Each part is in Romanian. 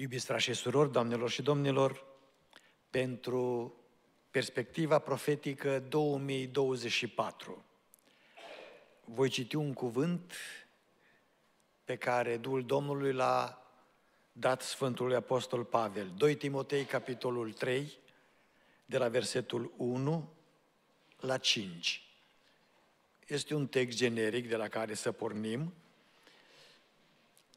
Iubiți frați și surori, doamnelor și domnilor, pentru perspectiva profetică 2024. Voi citi un cuvânt pe care Duhul Domnului l-a dat Sfântului Apostol Pavel. 2 Timotei, capitolul 3, de la versetul 1 la 5. Este un text generic de la care să pornim,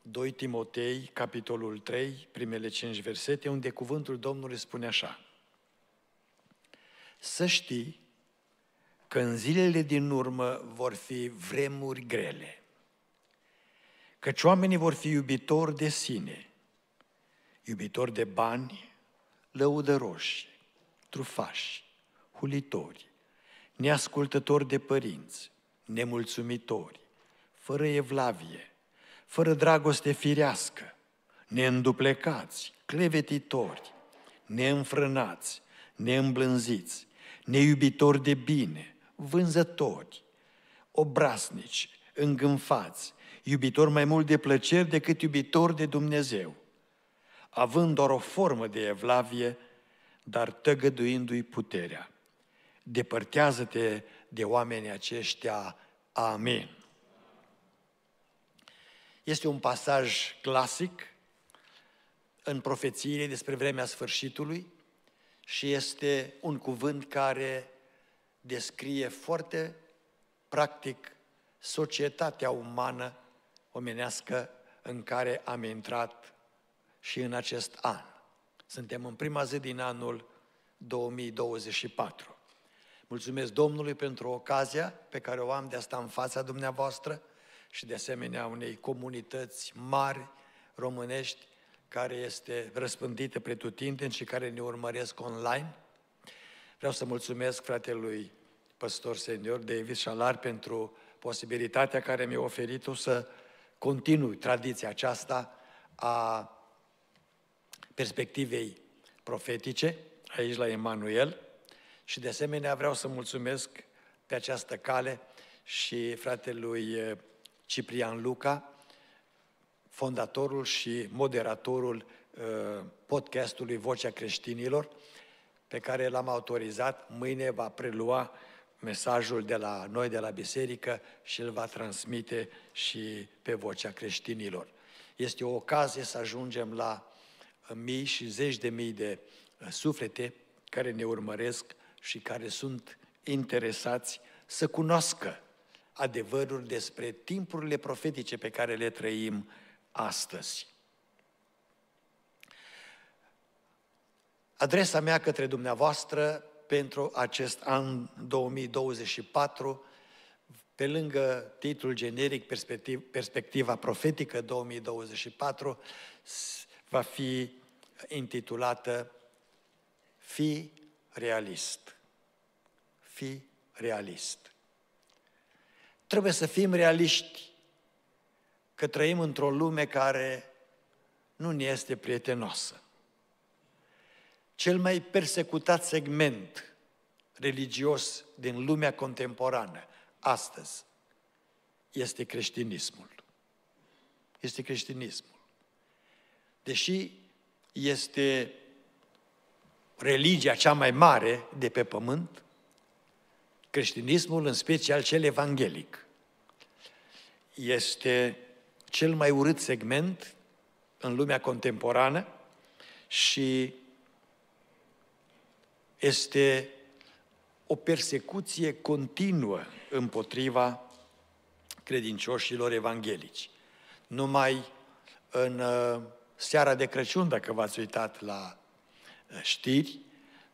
2 Timotei, capitolul 3, primele 5 versete, unde cuvântul Domnului spune așa. Să știi că în zilele din urmă vor fi vremuri grele, căci oamenii vor fi iubitori de sine, iubitori de bani, lăudăroși, trufași, hulitori, neascultători de părinți, nemulțumitori, fără evlavie, fără dragoste firească, neînduplecați, clevetitori, neînfrânați, neîmblânziți, neiubitori de bine, vânzători, obraznici, îngânfați, iubitori mai mult de plăceri decât iubitori de Dumnezeu, având doar o formă de evlavie, dar tăgăduindu-i puterea. Depărtează-te de oamenii aceștia. Amin. Este un pasaj clasic în profețiile despre vremea sfârșitului și este un cuvânt care descrie foarte practic societatea umană omenească în care am intrat și în acest an. Suntem în prima zi din anul 2024. Mulțumesc Domnului pentru ocazia pe care o am de a sta în fața dumneavoastră și de asemenea unei comunități mari românești care este răspândită pretutindeni și care ne urmăresc online. Vreau să mulțumesc fratelui păstor senior David Șalar pentru posibilitatea care mi-a oferit-o să continui tradiția aceasta a perspectivei profetice aici la Emanuel și de asemenea vreau să mulțumesc pe această cale și fratelui eh, Ciprian Luca, fondatorul și moderatorul eh, podcastului Vocea Creștinilor, pe care l-am autorizat. Mâine va prelua mesajul de la noi, de la biserică, și îl va transmite și pe Vocea Creștinilor. Este o ocazie să ajungem la mii și zeci de mii de eh, suflete care ne urmăresc și care sunt interesați să cunoască adevăruri despre timpurile profetice pe care le trăim astăzi. Adresa mea către dumneavoastră pentru acest an 2024, pe lângă titlul generic Perspectiv, Perspectiva profetică 2024, va fi intitulată Fi realist. Fi realist. Trebuie să fim realiști că trăim într-o lume care nu ne este prietenoasă. Cel mai persecutat segment religios din lumea contemporană astăzi este creștinismul. Este creștinismul. Deși este religia cea mai mare de pe pământ, creștinismul, în special cel evanghelic, este cel mai urât segment în lumea contemporană și este o persecuție continuă împotriva credincioșilor evanghelici. Numai în uh, seara de Crăciun, dacă v-ați uitat la știri,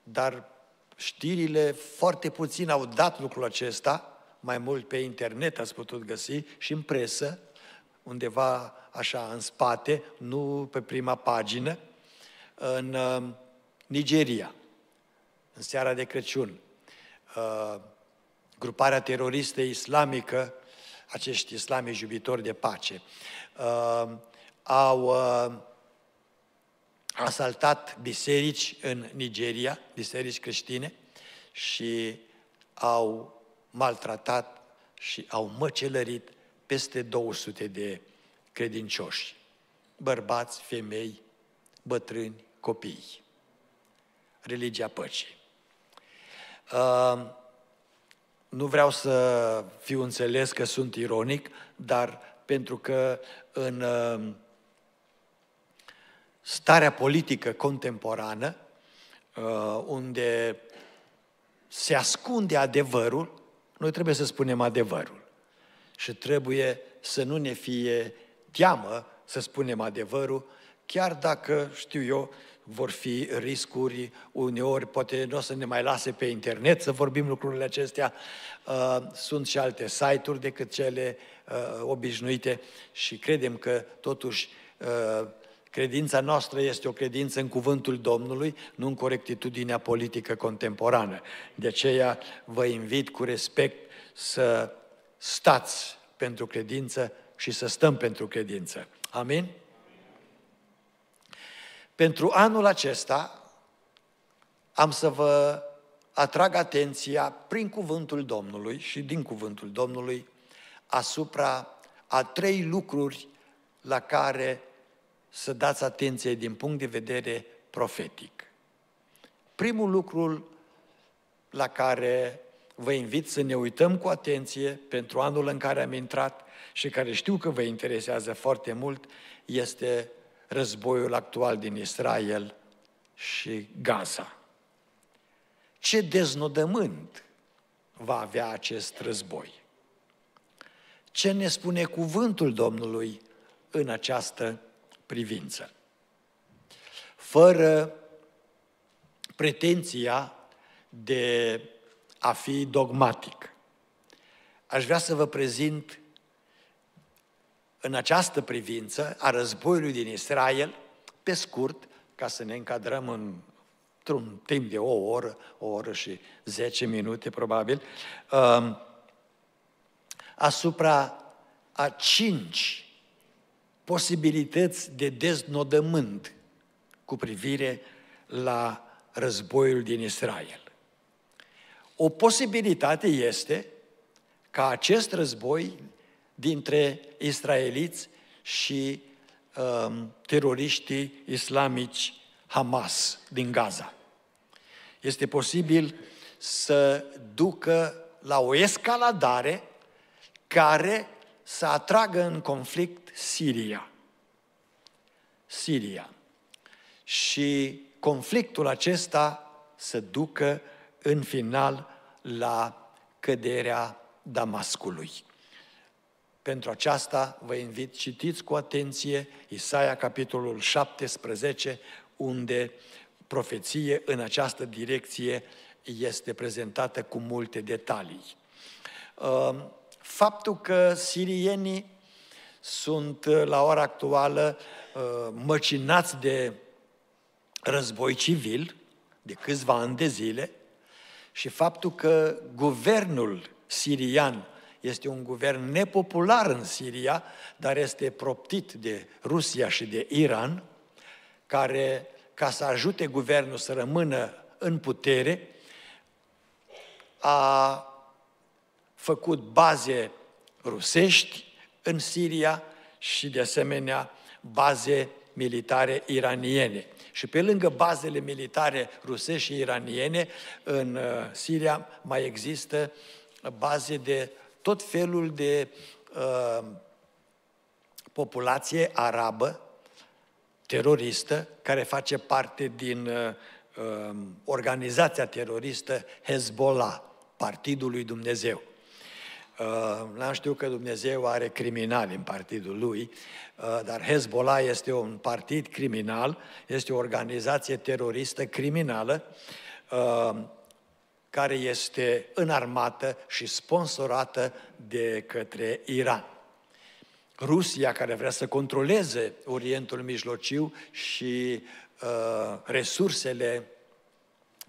dar știrile foarte puțin au dat lucrul acesta, mai mult pe internet ați putut găsi și în presă, undeva așa în spate, nu pe prima pagină, în uh, Nigeria, în seara de Crăciun. Uh, gruparea teroristă islamică, acești islamici iubitori de pace, uh, au asaltat biserici în Nigeria, biserici creștine, și au maltratat și au măcelărit peste 200 de credincioși, bărbați, femei, bătrâni, copii. Religia păcii. Uh, nu vreau să fiu înțeles că sunt ironic, dar pentru că în uh, starea politică contemporană, uh, unde se ascunde adevărul, noi trebuie să spunem adevărul. Și trebuie să nu ne fie teamă să spunem adevărul, chiar dacă, știu eu, vor fi riscuri, uneori poate nu o să ne mai lase pe internet să vorbim lucrurile acestea. Uh, sunt și alte site-uri decât cele uh, obișnuite și credem că totuși uh, credința noastră este o credință în cuvântul Domnului, nu în corectitudinea politică contemporană. De aceea vă invit cu respect să stați pentru credință și să stăm pentru credință. Amin? Pentru anul acesta am să vă atrag atenția prin cuvântul Domnului și din cuvântul Domnului asupra a trei lucruri la care să dați atenție din punct de vedere profetic. Primul lucru la care vă invit să ne uităm cu atenție pentru anul în care am intrat și care știu că vă interesează foarte mult este războiul actual din Israel și Gaza. Ce deznodământ va avea acest război? Ce ne spune cuvântul Domnului în această privință? Fără pretenția de a fi dogmatic. Aș vrea să vă prezint în această privință a războiului din Israel, pe scurt, ca să ne încadrăm în, într-un timp de o oră, o oră și zece minute probabil, um, asupra a cinci posibilități de deznodământ cu privire la războiul din Israel. O posibilitate este ca acest război dintre israeliți și um, teroriștii islamici Hamas din Gaza. Este posibil să ducă la o escaladare care să atragă în conflict Siria. Siria. Și conflictul acesta să ducă în final la căderea Damascului. Pentru aceasta vă invit, citiți cu atenție Isaia capitolul 17, unde profeție în această direcție este prezentată cu multe detalii. Uh, faptul că sirienii sunt uh, la ora actuală uh, măcinați de război civil de câțiva ani de zile și faptul că guvernul sirian este un guvern nepopular în Siria, dar este proptit de Rusia și de Iran, care, ca să ajute guvernul să rămână în putere, a făcut baze rusești în Siria și, de asemenea, baze militare iraniene. Și pe lângă bazele militare rusești și iraniene, în uh, Siria mai există baze de tot felul de uh, populație arabă, teroristă, care face parte din uh, um, organizația teroristă Hezbollah, Partidul lui Dumnezeu. Uh, n-am știut că Dumnezeu are criminali în partidul lui, uh, dar Hezbollah este un partid criminal, este o organizație teroristă criminală, uh, care este înarmată și sponsorată de către Iran. Rusia, care vrea să controleze Orientul Mijlociu și uh, resursele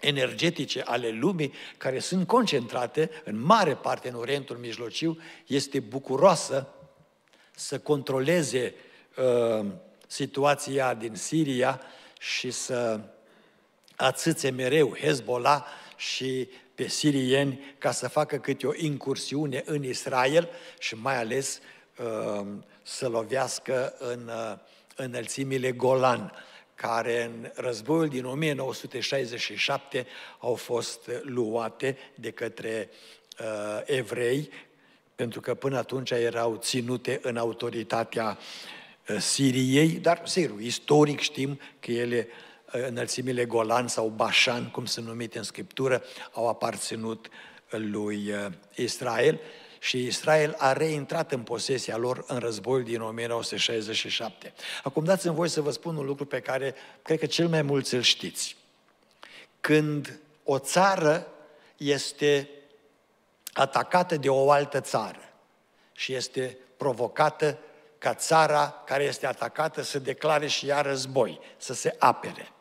energetice ale lumii, care sunt concentrate în mare parte în Orientul Mijlociu, este bucuroasă să controleze uh, situația din Siria și să atâțe mereu Hezbollah și pe sirieni ca să facă câte o incursiune în Israel și mai ales uh, să lovească în uh, înălțimile Golan, care în războiul din 1967 au fost luate de către uh, evrei, pentru că până atunci erau ținute în autoritatea uh, Siriei, dar, sigur, istoric știm că ele, uh, înălțimile Golan sau Bașan, cum sunt numite în Scriptură, au aparținut lui uh, Israel și Israel a reintrat în posesia lor în războiul din 1967. Acum dați-mi voi să vă spun un lucru pe care cred că cel mai mulți îl știți. Când o țară este atacată de o altă țară și este provocată ca țara care este atacată să declare și ea război, să se apere.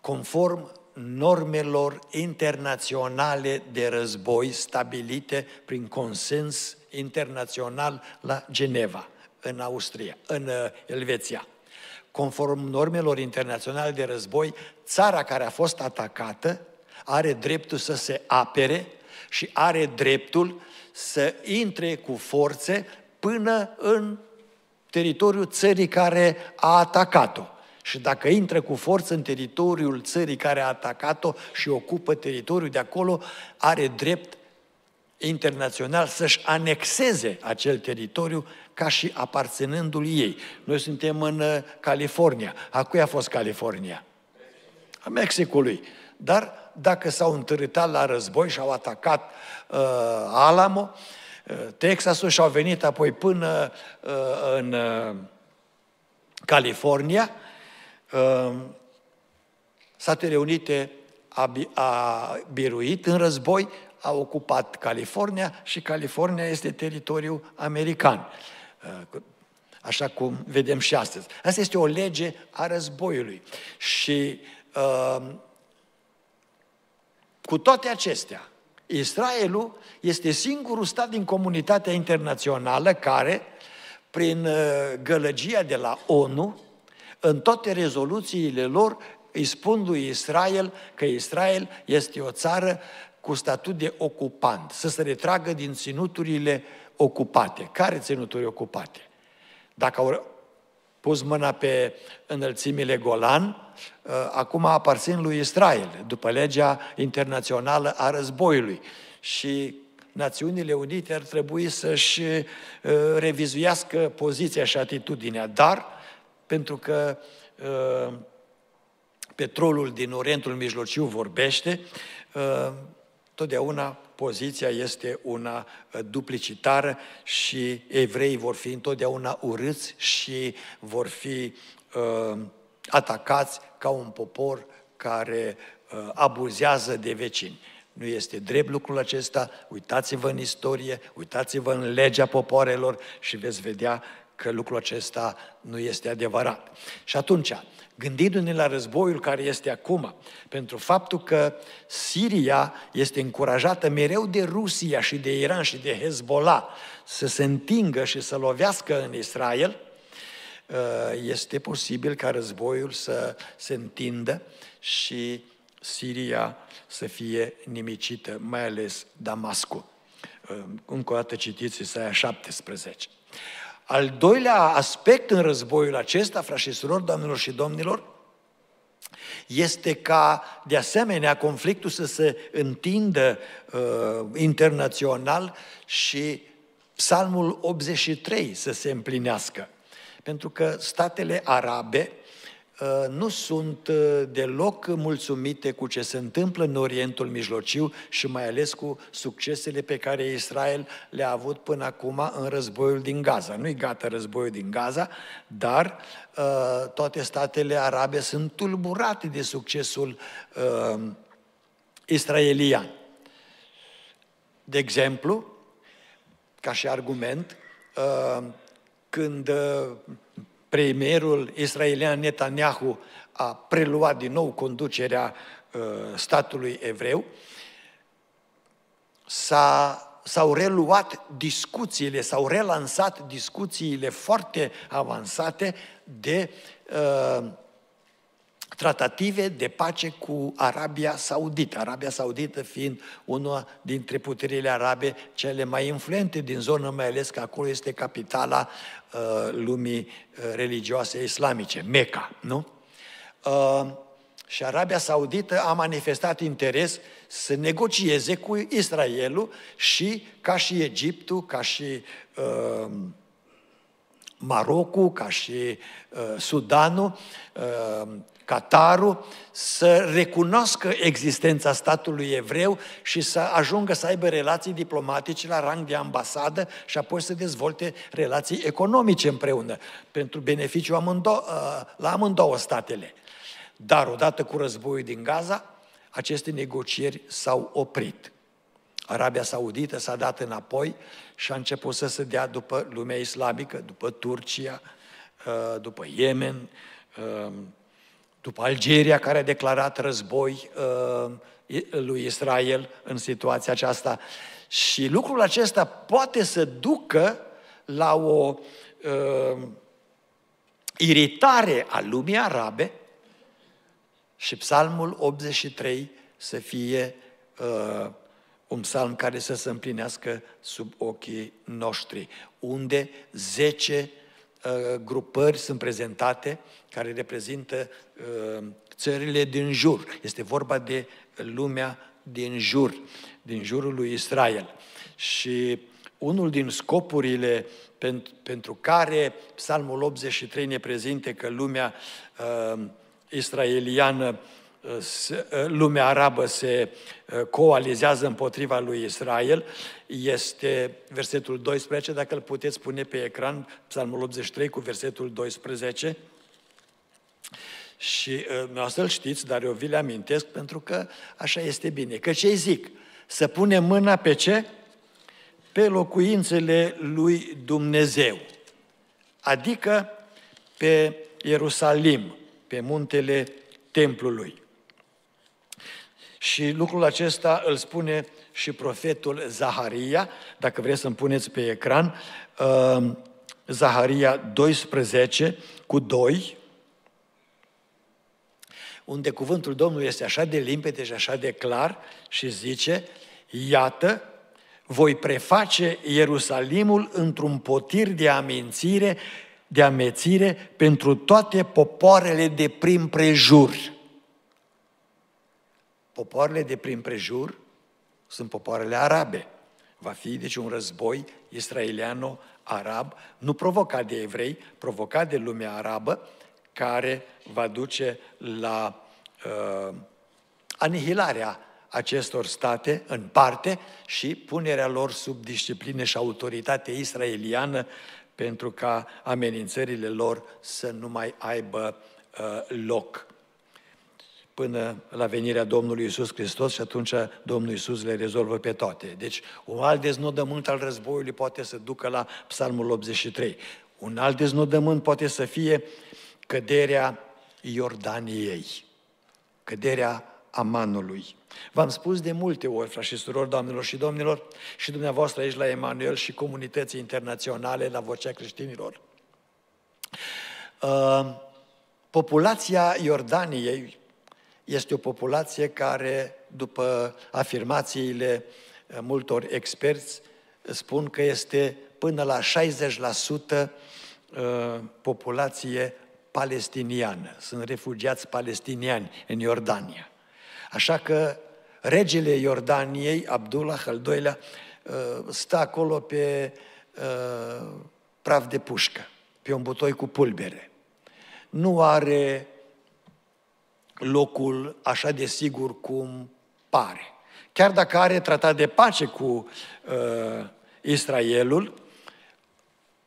Conform normelor internaționale de război stabilite prin consens internațional la Geneva, în Austria, în uh, Elveția. Conform normelor internaționale de război, țara care a fost atacată are dreptul să se apere și are dreptul să intre cu forțe până în teritoriul țării care a atacat-o. Și dacă intră cu forță în teritoriul țării care a atacat-o și ocupă teritoriul de acolo, are drept internațional să-și anexeze acel teritoriu ca și aparținându-l ei. Noi suntem în uh, California. A cui a fost California? A Mexicului. Dar dacă s-au întârâtat la război și au atacat uh, Alamo, uh, Texasul și au venit apoi până uh, în uh, California, Ehm, Statele Unite a, a biruit în război, a ocupat California și California este teritoriu american. Ehm, așa cum vedem și astăzi. Asta este o lege a războiului. Și ehm, cu toate acestea, Israelul este singurul stat din comunitatea internațională care, prin gălăgia de la ONU, în toate rezoluțiile lor îi spun lui Israel că Israel este o țară cu statut de ocupant, să se retragă din ținuturile ocupate. Care ținuturi ocupate? Dacă au pus mâna pe înălțimile Golan, ă, acum aparțin lui Israel, după legea internațională a războiului. Și Națiunile Unite ar trebui să-și ă, revizuiască poziția și atitudinea, dar pentru că uh, petrolul din Orientul Mijlociu vorbește, uh, totdeauna poziția este una uh, duplicitară și evrei vor fi întotdeauna urâți și vor fi uh, atacați ca un popor care uh, abuzează de vecini. Nu este drept lucrul acesta, uitați-vă în istorie, uitați-vă în legea popoarelor și veți vedea că lucrul acesta nu este adevărat. Și atunci, gândindu-ne la războiul care este acum, pentru faptul că Siria este încurajată mereu de Rusia și de Iran și de Hezbollah să se întingă și să lovească în Israel, uh, este posibil ca războiul să se întindă și Siria să fie nimicită, mai ales Damascul. Uh, încă o dată citiți Isaia 17. Al doilea aspect în războiul acesta, frați și surori, doamnelor și domnilor, este ca, de asemenea, conflictul să se întindă uh, internațional și Psalmul 83 să se împlinească. Pentru că statele arabe Uh, nu sunt uh, deloc mulțumite cu ce se întâmplă în Orientul Mijlociu și mai ales cu succesele pe care Israel le-a avut până acum în războiul din Gaza. Nu-i gata războiul din Gaza, dar uh, toate statele arabe sunt tulburate de succesul israelian. De exemplu, ca și argument, când premierul israelian Netanyahu a preluat din nou conducerea uh, statului evreu, s-a, s-au reluat discuțiile, s-au relansat discuțiile foarte avansate de uh, tratative de pace cu Arabia Saudită. Arabia Saudită fiind una dintre puterile arabe cele mai influente din zonă, mai ales că acolo este capitala uh, lumii uh, religioase islamice, Mecca, nu? uh, și Arabia Saudită a manifestat interes să negocieze cu Israelul și ca și Egiptul, ca și uh, Marocul, ca și uh, Sudanul, uh, Qatarul, să recunoască existența statului evreu și să ajungă să aibă relații diplomatice la rang de ambasadă și apoi să dezvolte relații economice împreună, pentru beneficiu amândou- uh, la amândouă statele. Dar odată cu războiul din Gaza, aceste negocieri s-au oprit. Arabia Saudită s-a dat înapoi și a început să se dea după lumea islamică, după Turcia, uh, după Yemen, uh, după Algeria, care a declarat război uh, lui Israel în situația aceasta. Și lucrul acesta poate să ducă la o uh, iritare a lumii arabe și psalmul 83 să fie uh, un psalm care să se împlinească sub ochii noștri, unde 10 uh, grupări sunt prezentate care reprezintă uh, țările din jur. Este vorba de lumea din jur, din jurul lui Israel. Și unul din scopurile pentru, pentru care Psalmul 83 ne prezinte că lumea uh, israeliană lumea arabă se coalizează împotriva lui Israel, este versetul 12, dacă îl puteți pune pe ecran, Psalmul 83 cu versetul 12. Și nu să-l știți, dar eu vi le amintesc pentru că așa este bine. Că ce zic? Să punem mâna pe ce? Pe locuințele lui Dumnezeu. Adică pe Ierusalim, pe muntele templului. Și lucrul acesta îl spune și profetul Zaharia, dacă vreți să-mi puneți pe ecran, uh, Zaharia 12 cu 2, unde cuvântul Domnului este așa de limpede și așa de clar și zice, iată, voi preface Ierusalimul într-un potir de amințire, de amețire pentru toate popoarele de prim prejur. Popoarele de prin prejur sunt popoarele arabe. Va fi deci un război israeliano-arab, nu provocat de evrei, provocat de lumea arabă, care va duce la uh, anihilarea acestor state în parte și punerea lor sub disciplină și autoritate israeliană pentru ca amenințările lor să nu mai aibă uh, loc până la venirea Domnului Isus Hristos și atunci Domnul Isus le rezolvă pe toate. Deci, un alt deznodământ al războiului poate să ducă la Psalmul 83. Un alt deznodământ poate să fie căderea Iordaniei, căderea Amanului. V-am spus de multe ori, frați și surori, doamnelor și domnilor, și dumneavoastră aici la Emanuel și comunității internaționale la Vocea Creștinilor. Uh, populația Iordaniei este o populație care, după afirmațiile eh, multor experți, spun că este până la 60% eh, populație palestiniană. Sunt refugiați palestiniani în Iordania. Așa că regele Iordaniei, Abdullah al doilea, eh, stă acolo pe praf de pușcă, pe un butoi cu pulbere. Nu are locul așa de sigur cum pare. Chiar dacă are tratat de pace cu uh, Israelul,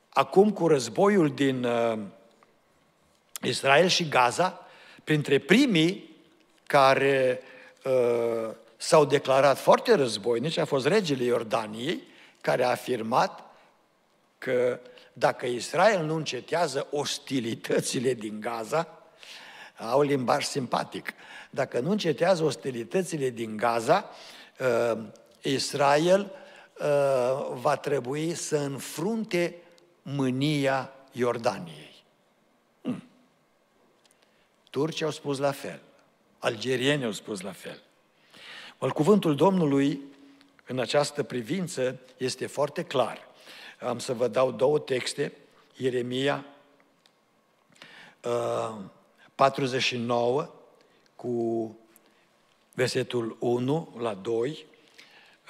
acum cu războiul din uh, Israel și Gaza, printre primii care uh, s-au declarat foarte războinici a fost regele Iordaniei, care a afirmat că dacă Israel nu încetează ostilitățile din Gaza, au limbaj simpatic. Dacă nu încetează ostilitățile din Gaza, uh, Israel uh, va trebui să înfrunte mânia Iordaniei. Hmm. Turcii au spus la fel, algerienii au spus la fel. Al cuvântul Domnului în această privință este foarte clar. Am să vă dau două texte, Ieremia uh, 49 cu versetul 1 la 2,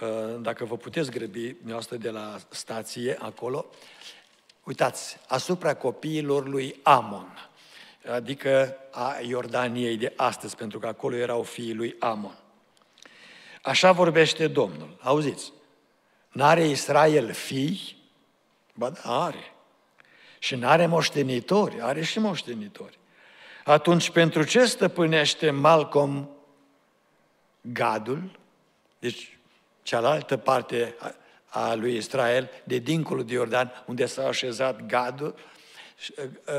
uh, dacă vă puteți grăbi, dumneavoastră de la stație acolo, uitați, asupra copiilor lui Amon, adică a Iordaniei de astăzi, pentru că acolo erau fiii lui Amon. Așa vorbește Domnul. Auziți, n-are Israel fii? Ba da, are. Și n-are moștenitori? Are și moștenitori. Atunci, pentru ce stăpânește Malcolm Gadul? Deci, cealaltă parte a lui Israel, de dincolo de Iordan, unde s-a așezat Gadul,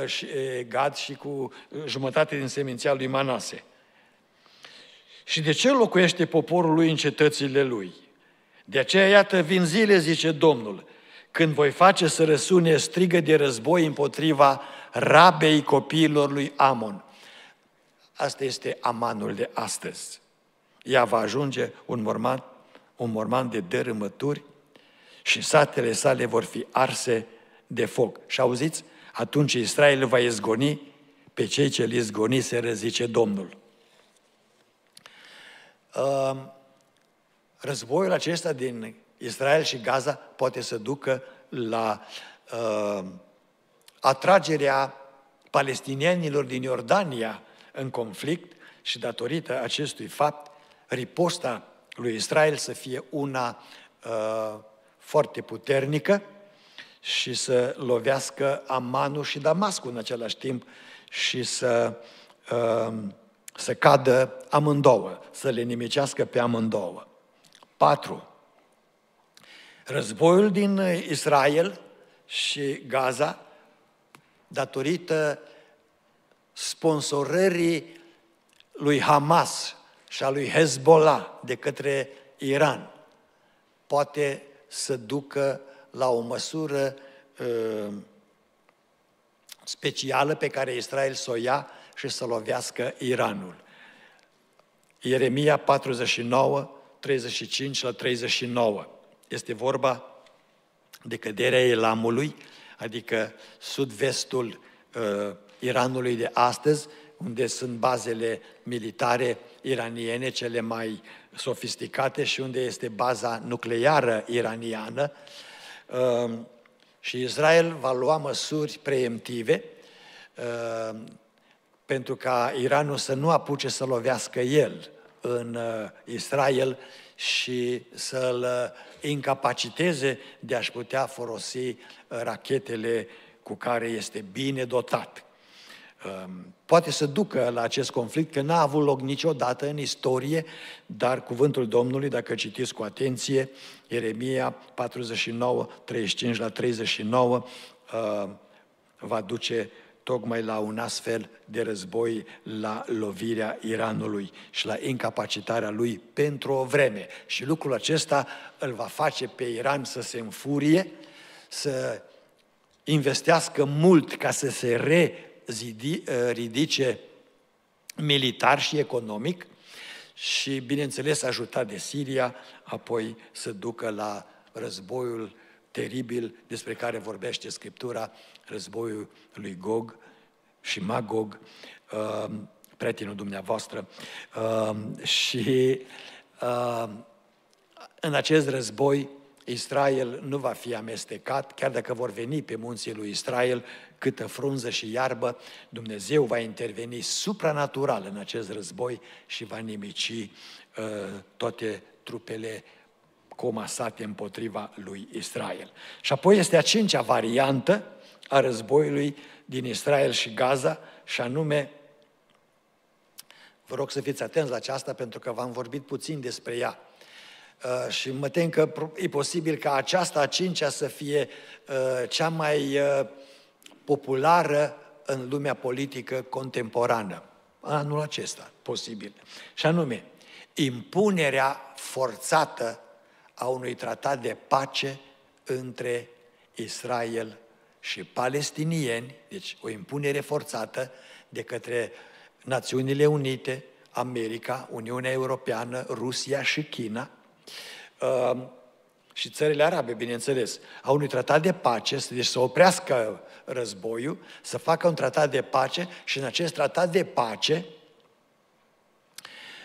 și, Gad și cu jumătate din seminția lui Manase. Și de ce locuiește poporul lui în cetățile lui? De aceea, iată, vin zile, zice Domnul, când voi face să răsune strigă de război împotriva rabei copiilor lui Amon. Asta este amanul de astăzi. Ea va ajunge un morman, un morman de dărâmături și satele sale vor fi arse de foc. Și auziți? Atunci Israel va izgoni pe cei ce îl izgoniseră, zice Domnul. Războiul acesta din Israel și Gaza poate să ducă la uh, atragerea palestinienilor din Iordania în conflict și datorită acestui fapt, riposta lui Israel să fie una uh, foarte puternică și să lovească Amanul și Damascul în același timp și să, uh, să cadă amândouă, să le nimicească pe amândouă. 4. Războiul din Israel și Gaza, datorită sponsorării lui Hamas și a lui Hezbollah de către Iran, poate să ducă la o măsură uh, specială pe care Israel să o ia și să lovească Iranul. Ieremia 49, 35 la 39. Este vorba de căderea Elamului, adică sud-vestul uh, Iranului de astăzi, unde sunt bazele militare iraniene cele mai sofisticate și unde este baza nucleară iraniană. Uh, și Israel va lua măsuri preemptive uh, pentru ca Iranul să nu apuce să lovească el în uh, Israel și să-l uh, incapaciteze de a-și putea folosi uh, rachetele cu care este bine dotat. Um, poate să ducă la acest conflict, că n-a avut loc niciodată în istorie, dar cuvântul Domnului, dacă citiți cu atenție, Ieremia 49, 35 la 39, va duce tocmai la un astfel de război, la lovirea Iranului și la incapacitarea lui pentru o vreme. Și lucrul acesta îl va face pe Iran să se înfurie, să investească mult ca să se ridice militar și economic și, bineînțeles, ajutat de Siria, apoi să ducă la războiul teribil despre care vorbește Scriptura, războiul lui Gog și Magog, uh, prietenul dumneavoastră, uh, și uh, în acest război Israel nu va fi amestecat, chiar dacă vor veni pe munții lui Israel câtă frunză și iarbă, Dumnezeu va interveni supranatural în acest război și va nimici uh, toate trupele comasate împotriva lui Israel. Și apoi este a cincea variantă a războiului din Israel și Gaza, și anume, vă rog să fiți atenți la aceasta pentru că v-am vorbit puțin despre ea. Uh, și mă tem că e posibil ca aceasta a cincea să fie uh, cea mai uh, populară în lumea politică contemporană. Anul acesta, posibil. Și anume, impunerea forțată a unui tratat de pace între Israel și palestinieni, deci o impunere forțată de către Națiunile Unite, America, Uniunea Europeană, Rusia și China, uh, și țările arabe, bineînțeles, a unui tratat de pace, deci să oprească războiul, să facă un tratat de pace și în acest tratat de pace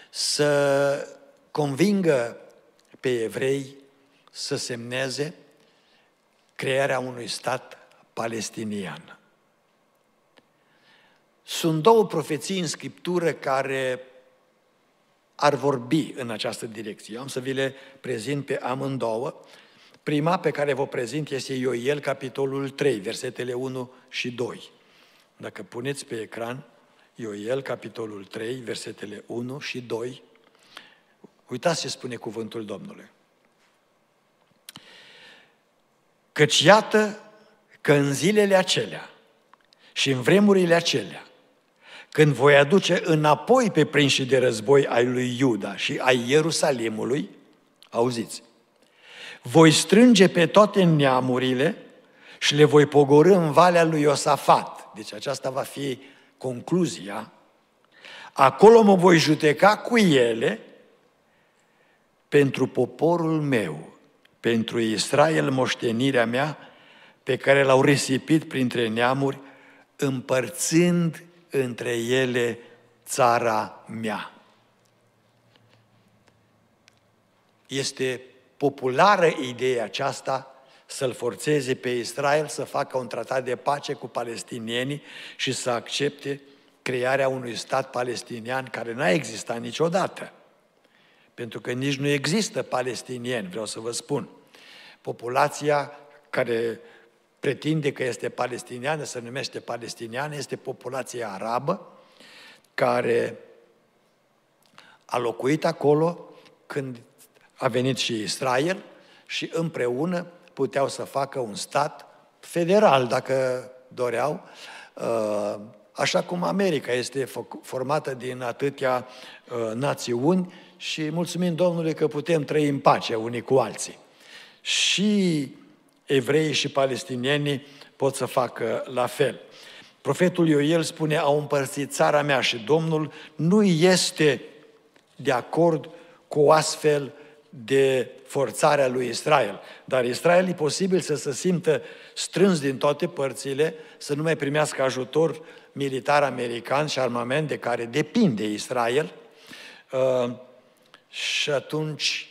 să convingă pe evrei să semneze crearea unui stat palestinian. Sunt două profeții în Scriptură care ar vorbi în această direcție. Eu am să vi le prezint pe amândouă. Prima pe care vă prezint este Ioel, capitolul 3, versetele 1 și 2. Dacă puneți pe ecran Ioel, capitolul 3, versetele 1 și 2, uitați ce spune cuvântul Domnului. Căci iată că în zilele acelea și în vremurile acelea, când voi aduce înapoi pe prinși de război ai lui Iuda și ai Ierusalimului, auziți, voi strânge pe toate neamurile și le voi pogorâ în valea lui Iosafat. Deci aceasta va fi concluzia. Acolo mă voi judeca cu ele pentru poporul meu, pentru Israel moștenirea mea, pe care l-au risipit printre neamuri, împărțind între ele țara mea. Este populară ideea aceasta să-l forțeze pe Israel să facă un tratat de pace cu palestinienii și să accepte crearea unui stat palestinian care n-a existat niciodată. Pentru că nici nu există palestinieni, vreau să vă spun. Populația care pretinde că este palestiniană, se numește palestiniană, este populația arabă care a locuit acolo când a venit și Israel și împreună puteau să facă un stat federal, dacă doreau, uh, așa cum America este formată din atâtea uh, națiuni și mulțumim Domnului că putem trăi în pace unii cu alții. Și evreii și palestinienii pot să facă la fel. Profetul Ioel spune, au împărțit țara mea și Domnul nu este de acord cu o astfel de forțarea lui Israel. Dar Israel e posibil să se simtă strâns din toate părțile, să nu mai primească ajutor militar american și armament de care depinde Israel. Uh, și atunci,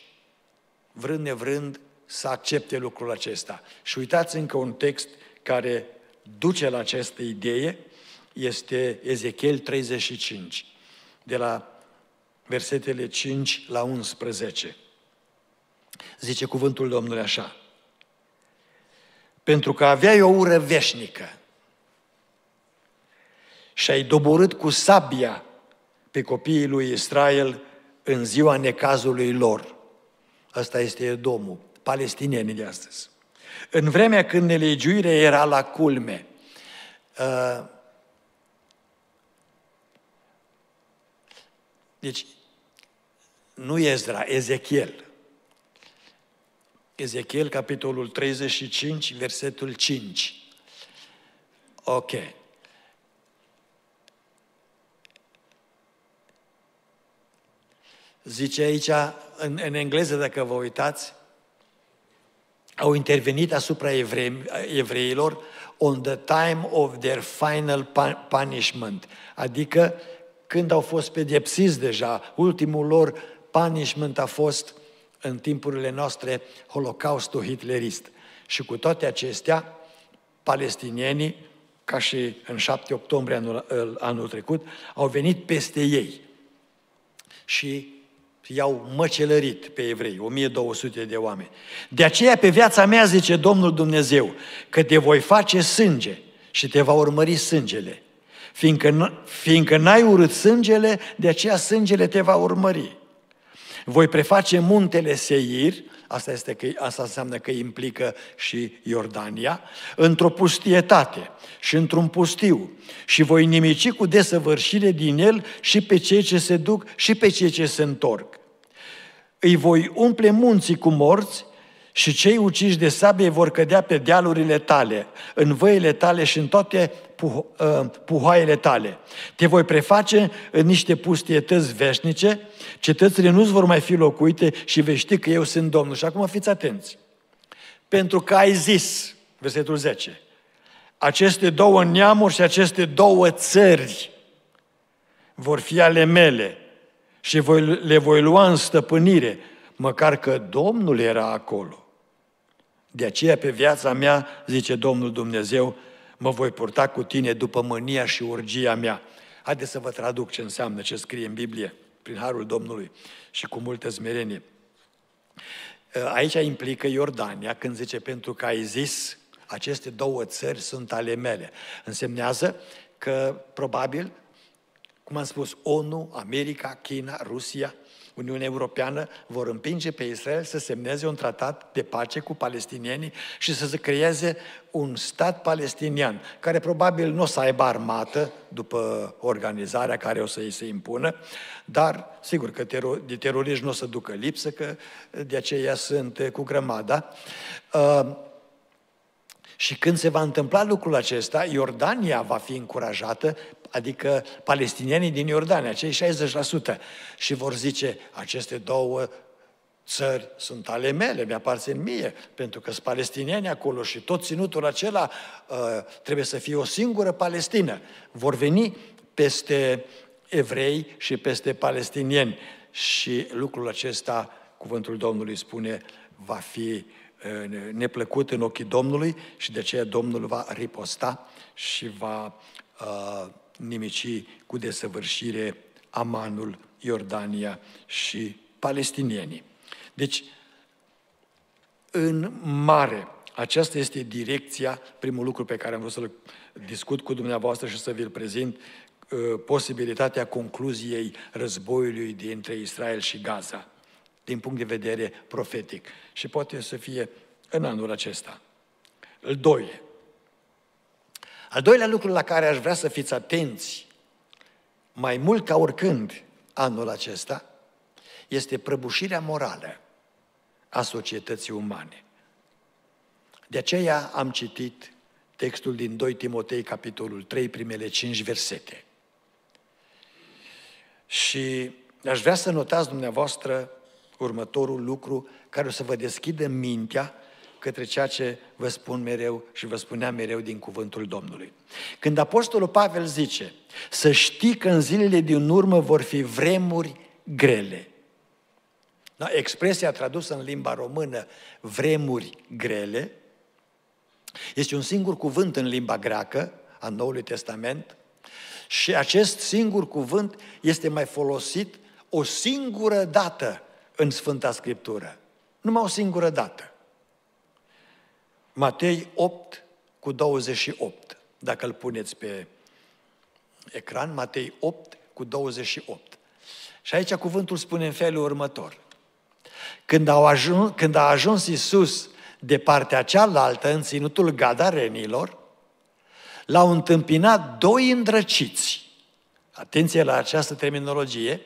vrând nevrând, să accepte lucrul acesta. Și uitați încă un text care duce la această idee, este Ezechiel 35, de la versetele 5 la 11. Zice cuvântul Domnului așa. Pentru că aveai o ură veșnică și ai doborât cu sabia pe copiii lui Israel în ziua necazului lor. Asta este Domnul palestinienii de astăzi. În vremea când nelegiuirea era la culme, uh, deci, nu Ezra, Ezechiel. Ezechiel, capitolul 35, versetul 5. Ok. Zice aici, în, în engleză, dacă vă uitați, au intervenit asupra evreilor on the time of their final punishment, adică când au fost pedepsiți deja, ultimul lor punishment a fost în timpurile noastre Holocaustul hitlerist. Și cu toate acestea, palestinienii, ca și în 7 octombrie anul, anul trecut, au venit peste ei. Și i-au măcelărit pe evrei, 1200 de oameni. De aceea pe viața mea, zice Domnul Dumnezeu, că te voi face sânge și te va urmări sângele. Fiindcă, fiindcă n-ai urât sângele, de aceea sângele te va urmări. Voi preface muntele Seir, asta, este că, asta înseamnă că implică și Iordania, într-o pustietate și într-un pustiu și voi nimici cu desăvârșire din el și pe cei ce se duc și pe cei ce se întorc. Îi voi umple munții cu morți și cei uciși de sabie vor cădea pe dealurile tale, în văile tale și în toate puh- uh, puhoaiele tale. Te voi preface în niște pustietăți veșnice, cetățile nu vor mai fi locuite și vei ști că eu sunt Domnul. Și acum fiți atenți. pentru că ai zis, versetul 10, aceste două neamuri și aceste două țări vor fi ale mele și voi, le voi lua în stăpânire, măcar că Domnul era acolo. De aceea pe viața mea, zice Domnul Dumnezeu, mă voi purta cu tine după mânia și urgia mea. Haideți să vă traduc ce înseamnă, ce scrie în Biblie, prin Harul Domnului și cu multă smerenie. Aici implică Iordania când zice pentru că ai zis aceste două țări sunt ale mele. Însemnează că probabil, cum am spus, ONU, America, China, Rusia, Uniunea Europeană vor împinge pe Israel să semneze un tratat de pace cu palestinienii și să se creeze un stat palestinian, care probabil nu o să aibă armată după organizarea care o să îi se impună, dar sigur că de teroriști nu o să ducă lipsă, că de aceea sunt cu grămada. Uh, și când se va întâmpla lucrul acesta, Iordania va fi încurajată, adică palestinienii din Iordania, cei 60%, și vor zice, aceste două țări sunt ale mele, mi-aparțin mie, pentru că sunt palestinieni acolo și tot ținutul acela uh, trebuie să fie o singură Palestină. Vor veni peste evrei și peste palestinieni și lucrul acesta, cuvântul Domnului spune, va fi neplăcut în ochii Domnului și de aceea Domnul va riposta și va uh, nimici cu desăvârșire Amanul, Iordania și palestinienii. Deci, în mare, aceasta este direcția, primul lucru pe care am vrut să-l discut cu dumneavoastră și să vi-l prezint, posibilitatea concluziei războiului dintre Israel și Gaza din punct de vedere profetic. Și poate să fie în anul acesta. Îl doi. Al doilea lucru la care aș vrea să fiți atenți, mai mult ca oricând anul acesta, este prăbușirea morală a societății umane. De aceea am citit textul din 2 Timotei, capitolul 3, primele 5 versete. Și aș vrea să notați dumneavoastră următorul lucru care o să vă deschidă mintea către ceea ce vă spun mereu și vă spuneam mereu din cuvântul Domnului. Când Apostolul Pavel zice să știi că în zilele din urmă vor fi vremuri grele. Da, expresia tradusă în limba română, vremuri grele, este un singur cuvânt în limba greacă a Noului Testament și acest singur cuvânt este mai folosit o singură dată în Sfânta Scriptură. Numai o singură dată. Matei 8 cu 28. Dacă îl puneți pe ecran, Matei 8 cu 28. Și aici cuvântul spune în felul următor. Când, au ajuns, când a ajuns Iisus de partea cealaltă, în ținutul Gadarenilor, l-au întâmpinat doi îndrăciți. Atenție la această terminologie,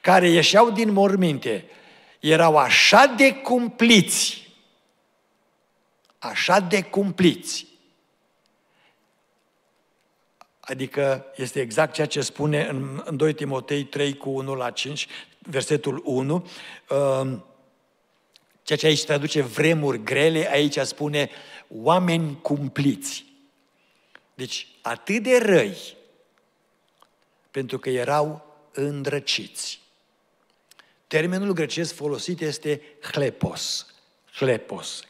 care ieșeau din morminte, erau așa de cumpliți, așa de cumpliți, Adică este exact ceea ce spune în, în 2 Timotei 3 cu 1 la 5, versetul 1. Um, ceea ce aici traduce vremuri grele, aici spune oameni cumpliți. Deci atât de răi, pentru că erau îndrăciți. Termenul grecesc folosit este hlepos. Hlepos.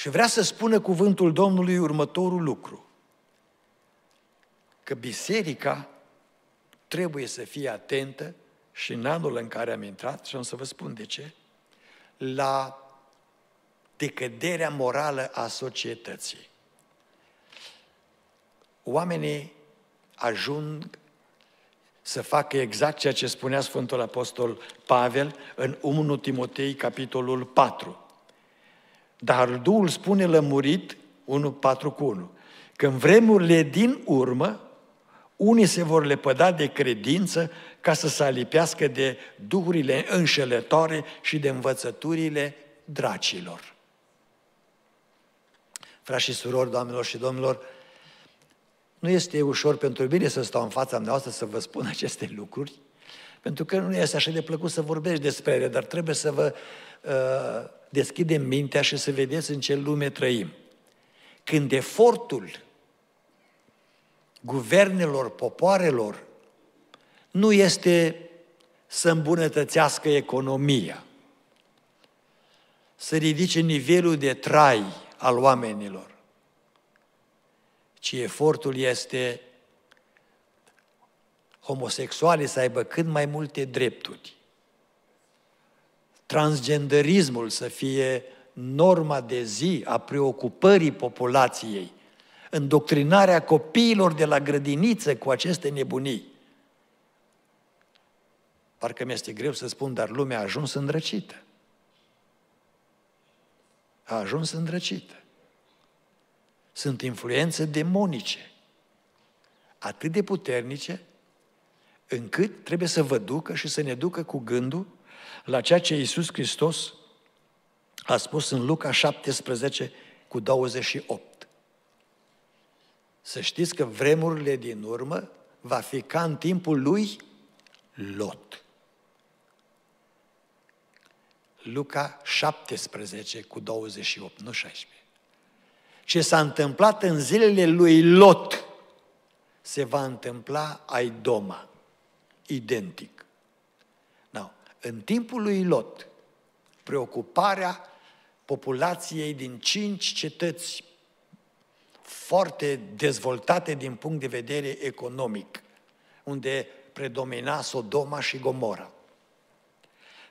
Și vrea să spună cuvântul Domnului următorul lucru. Că biserica trebuie să fie atentă și în anul în care am intrat, și am să vă spun de ce, la decăderea morală a societății. Oamenii ajung să facă exact ceea ce spunea Sfântul Apostol Pavel în 1 Timotei, capitolul 4. Dar Duhul spune lămurit, 1, 4 cu 1, că în vremurile din urmă, unii se vor lepăda de credință ca să se alipească de duhurile înșelătoare și de învățăturile dracilor. Frați și surori, doamnelor și domnilor, nu este ușor pentru mine să stau în fața noastră să vă spun aceste lucruri, Pentru că nu este așa de plăcut să vorbești despre ele, dar trebuie să vă uh, deschidem mintea și să vedeți în ce lume trăim. Când efortul guvernelor, popoarelor, nu este să îmbunătățească economia, să ridice nivelul de trai al oamenilor, ci efortul este homosexualii să aibă cât mai multe drepturi, transgenderismul să fie norma de zi a preocupării populației, îndoctrinarea copiilor de la grădiniță cu aceste nebunii. Parcă mi-este greu să spun, dar lumea a ajuns îndrăcită. A ajuns îndrăcită. Sunt influențe demonice, atât de puternice, încât trebuie să vă ducă și să ne ducă cu gândul la ceea ce Iisus Hristos a spus în Luca 17 cu 28. Să știți că vremurile din urmă va fi ca în timpul lui Lot. Luca 17 cu 28, nu 16. Ce s-a întâmplat în zilele lui Lot se va întâmpla ai Doma, identic. Now, în timpul lui Lot, preocuparea populației din cinci cetăți foarte dezvoltate din punct de vedere economic, unde predomina Sodoma și Gomora.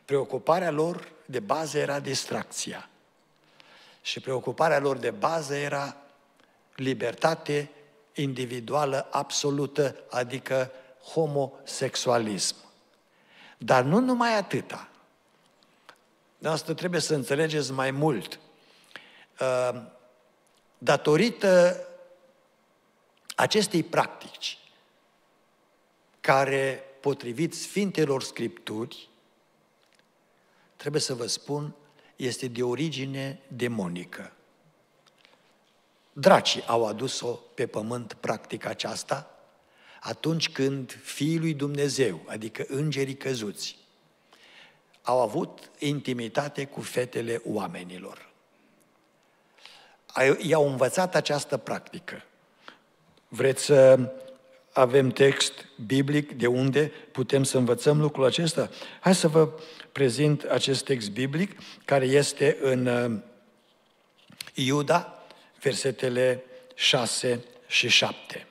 Preocuparea lor de bază era distracția. Și preocuparea lor de bază era libertate individuală absolută, adică homosexualism. Dar nu numai atâta. Asta trebuie să înțelegeți mai mult. Uh, datorită acestei practici, care, potrivit Sfintelor Scripturi, trebuie să vă spun, este de origine demonică. Dracii au adus-o pe pământ practica aceasta atunci când Fiul lui Dumnezeu, adică îngerii căzuți, au avut intimitate cu fetele oamenilor. I-au învățat această practică. Vreți să avem text biblic de unde putem să învățăm lucrul acesta? Hai să vă prezint acest text biblic care este în uh, Iuda, versetele 6 și 7.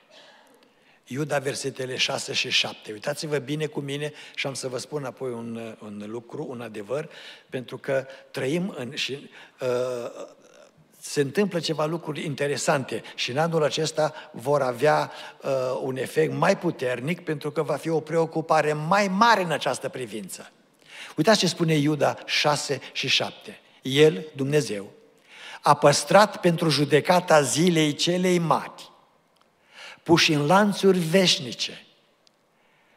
Iuda, versetele 6 și 7. Uitați-vă bine cu mine și am să vă spun apoi un, un lucru, un adevăr, pentru că trăim în, și uh, se întâmplă ceva lucruri interesante și în anul acesta vor avea uh, un efect mai puternic pentru că va fi o preocupare mai mare în această privință. Uitați ce spune Iuda 6 și 7. El, Dumnezeu, a păstrat pentru judecata zilei celei mari, puși în lanțuri veșnice,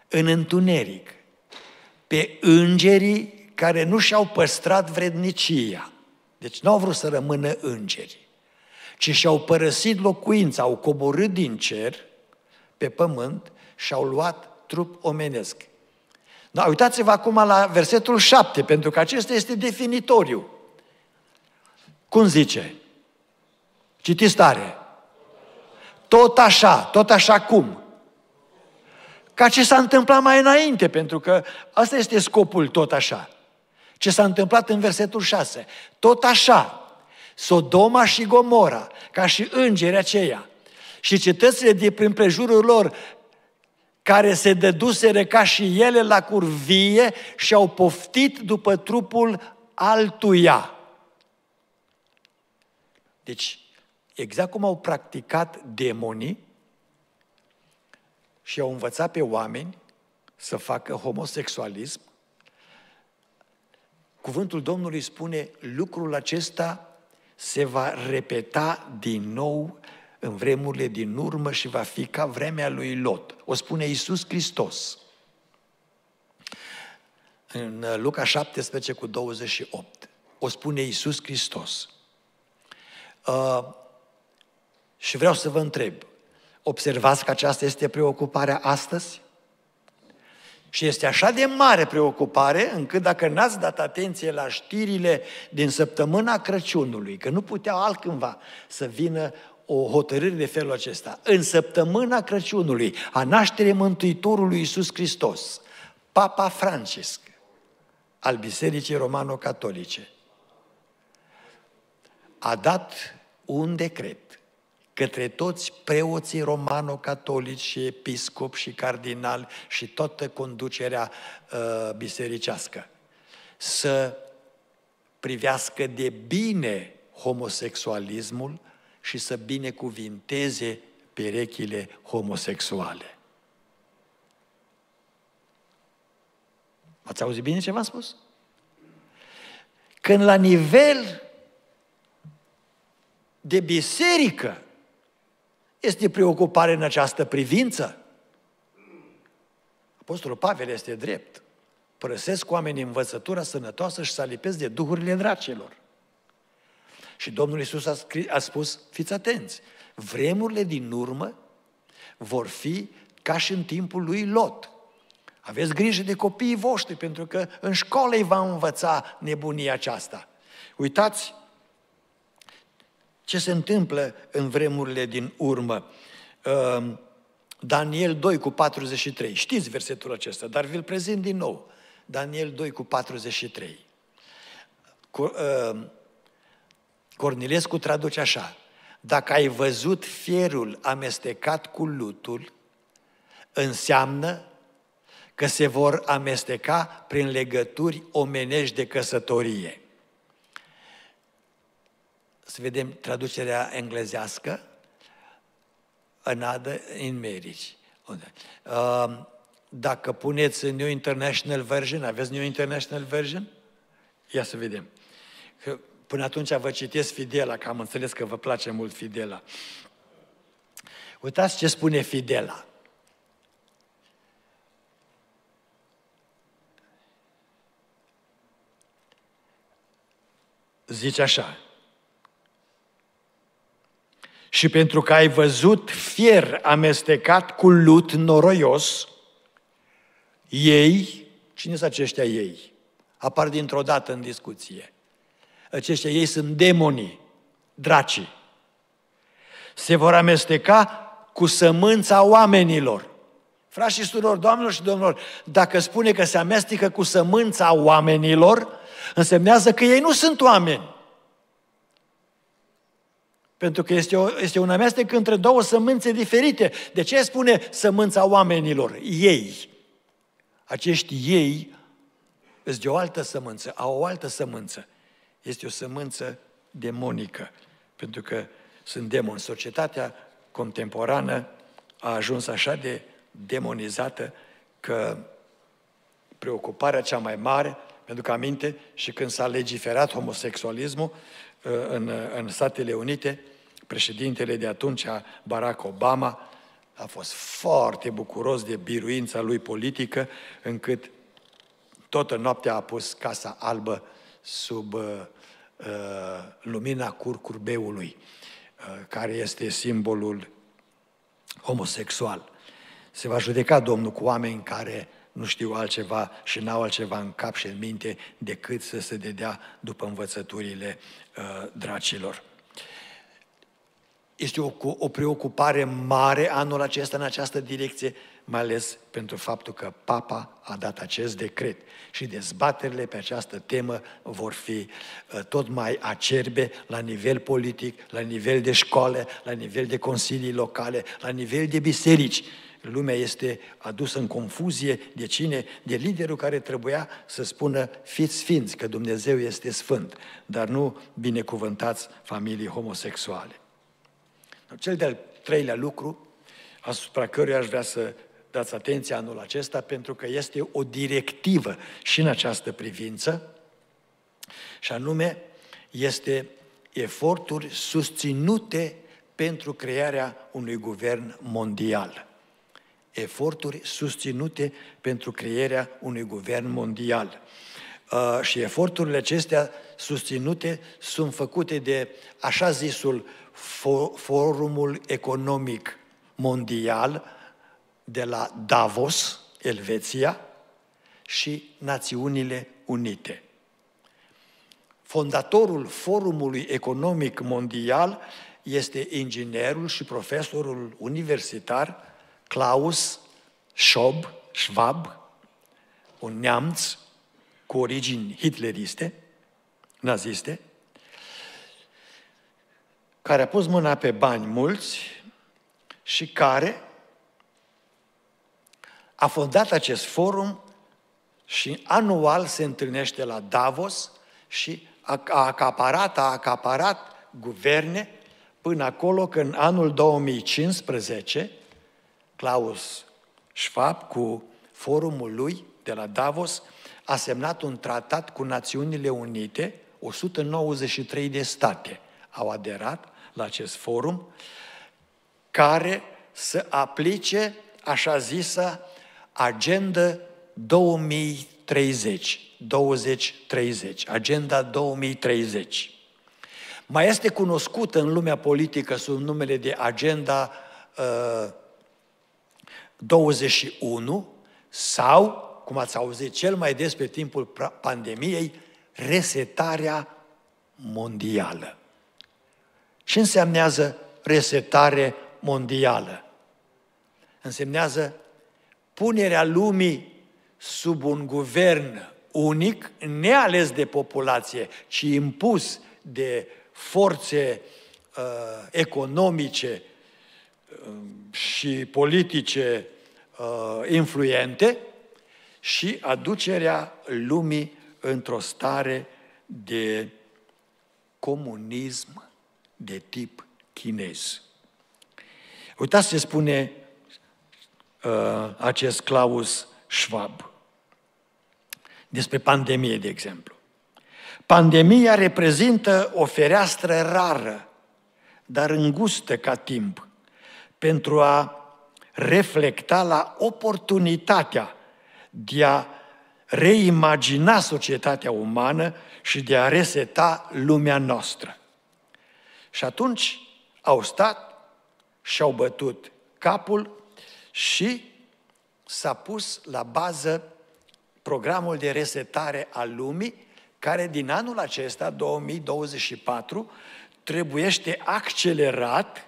în întuneric, pe îngerii care nu și-au păstrat vrednicia. Deci nu au vrut să rămână îngeri, ci și-au părăsit locuința, au coborât din cer pe pământ și au luat trup omenesc. Da, uitați-vă acum la versetul 7, pentru că acesta este definitoriu. Cum zice? Citiți tare. Tot așa, tot așa cum? Ca ce s-a întâmplat mai înainte, pentru că asta este scopul tot așa. Ce s-a întâmplat în versetul 6. Tot așa, Sodoma și Gomora, ca și îngerii aceia, și cetățile de prin prejurul lor, care se dăduseră ca și ele la curvie și au poftit după trupul altuia. Deci, exact cum au practicat demonii și au învățat pe oameni să facă homosexualism, cuvântul Domnului spune lucrul acesta se va repeta din nou în vremurile din urmă și va fi ca vremea lui Lot. O spune Iisus Hristos. În Luca 17 cu 28. O spune Iisus Hristos. Uh, și vreau să vă întreb, observați că aceasta este preocuparea astăzi? Și este așa de mare preocupare încât dacă n-ați dat atenție la știrile din săptămâna Crăciunului, că nu putea altcândva să vină o hotărâre de felul acesta. În săptămâna Crăciunului, a nașterii Mântuitorului Iisus Hristos, Papa Francisc, al Bisericii Romano-Catolice, a dat un decret către toți preoții romano-catolici și episcopi și cardinali și toată conducerea uh, bisericească să privească de bine homosexualismul și să binecuvinteze perechile homosexuale. Ați auzit bine ce v-am spus? Când la nivel de biserică este preocupare în această privință, Apostolul Pavel este drept. Părăsesc oamenii învățătura sănătoasă și să alipesc de duhurile dracilor. Și Domnul Iisus a, scris, a spus, fiți atenți, vremurile din urmă vor fi ca și în timpul lui Lot. Aveți grijă de copiii voștri, pentru că în școală îi va învăța nebunia aceasta. Uitați ce se întâmplă în vremurile din urmă. Ehm, Daniel 2 cu 43. Știți versetul acesta, dar vi-l prezint din nou. Daniel 2 cu 43. Ehm, Cornilescu traduce așa. Dacă ai văzut fierul amestecat cu lutul, înseamnă că se vor amesteca prin legături omenești de căsătorie. Să vedem traducerea englezească. Another in marriage. Um, dacă puneți New International Version, aveți New International Version? Ia să vedem. Până atunci vă citesc Fidela, că am înțeles că vă place mult Fidela. Uitați ce spune Fidela. Zice așa. Și pentru că ai văzut fier amestecat cu lut noroios, ei, cine sunt aceștia ei? Apar dintr-o dată în discuție. Aceștia ei sunt demonii, dracii. Se vor amesteca cu sămânța oamenilor. Frați și surori, doamnelor și domnilor, dacă spune că se amestecă cu sămânța oamenilor, însemnează că ei nu sunt oameni. Pentru că este, o, este un amestec între două sămânțe diferite. De ce spune sămânța oamenilor? Ei. Acești ei sunt de o altă sămânță, au o altă sămânță. Este o sămânță demonică, pentru că sunt demoni. Societatea contemporană a ajuns așa de demonizată că preocuparea cea mai mare, pentru că aminte și când s-a legiferat homosexualismul uh, în, în Statele Unite, președintele de atunci, Barack Obama, a fost foarte bucuros de biruința lui politică, încât toată noaptea a pus Casa Albă sub uh, uh, lumina curcurbeului, uh, care este simbolul homosexual. Se va judeca Domnul cu oameni care nu știu altceva și n-au altceva în cap și în minte decât să se dedea după învățăturile uh, dracilor. Este o, o preocupare mare anul acesta în această direcție, mai ales pentru faptul că Papa a dat acest decret și dezbaterile pe această temă vor fi uh, tot mai acerbe la nivel politic, la nivel de școală, la nivel de consilii locale, la nivel de biserici. Lumea este adusă în confuzie de cine? De liderul care trebuia să spună fiți sfinți, că Dumnezeu este sfânt, dar nu binecuvântați familii homosexuale. Cel de-al treilea lucru, asupra căruia aș vrea să dați atenție anul acesta, pentru că este o directivă și în această privință, și anume este eforturi susținute pentru crearea unui guvern mondial. Eforturi susținute pentru crearea unui guvern mondial. Uh, și eforturile acestea susținute sunt făcute de așa zisul Forumul Economic Mondial de la Davos, Elveția, și Națiunile Unite. Fondatorul Forumului Economic Mondial este inginerul și profesorul universitar Klaus Schwab, Schwab un neamț cu origini hitleriste, naziste, care a pus mâna pe bani mulți și care a fondat acest forum și anual se întâlnește la Davos și a acaparat, a acaparat guverne până acolo că în anul 2015 Klaus Schwab cu forumul lui de la Davos a semnat un tratat cu Națiunile Unite, 193 de state au aderat la acest forum, care să aplice așa zisă Agenda 2030, 2030, Agenda 2030. Mai este cunoscută în lumea politică sub numele de Agenda uh, 21 sau, cum ați auzit cel mai des pe timpul pandemiei, resetarea mondială. Ce însemnează resetare mondială? Însemnează punerea lumii sub un guvern unic, neales de populație, ci impus de forțe uh, economice uh, și politice uh, influente și aducerea lumii într-o stare de comunism de tip chinez. Uitați ce spune uh, acest Klaus Schwab despre pandemie, de exemplu. Pandemia reprezintă o fereastră rară, dar îngustă ca timp, pentru a reflecta la oportunitatea de a reimagina societatea umană și de a reseta lumea noastră. Și atunci au stat și au bătut capul și s-a pus la bază programul de resetare al lumii, care din anul acesta, 2024, trebuiește accelerat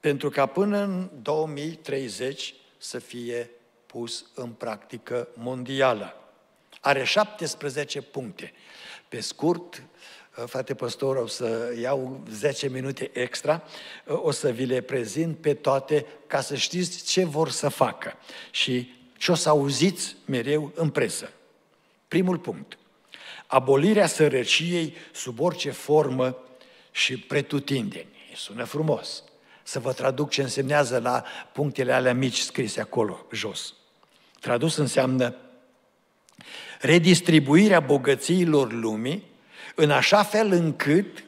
pentru ca până în 2030 să fie pus în practică mondială. Are 17 puncte. Pe scurt, frate păstor, o să iau 10 minute extra, o să vi le prezint pe toate ca să știți ce vor să facă și ce o să auziți mereu în presă. Primul punct. Abolirea sărăciei sub orice formă și pretutindeni. Sună frumos. Să vă traduc ce însemnează la punctele alea mici scrise acolo, jos. Tradus înseamnă redistribuirea bogățiilor lumii în așa fel încât